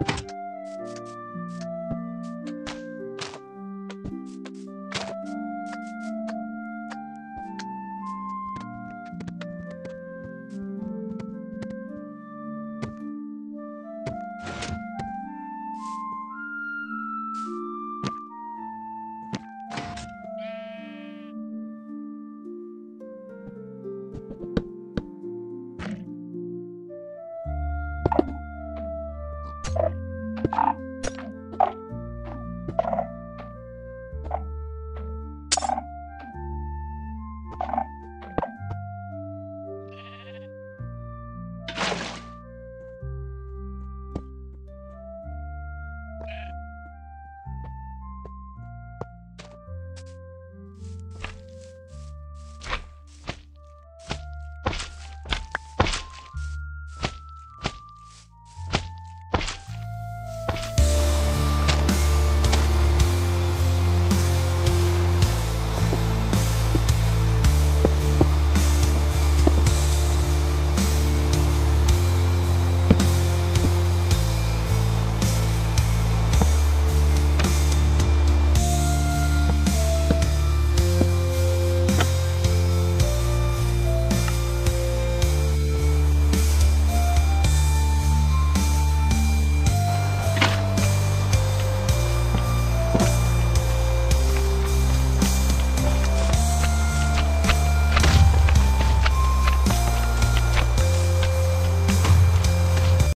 you Bye.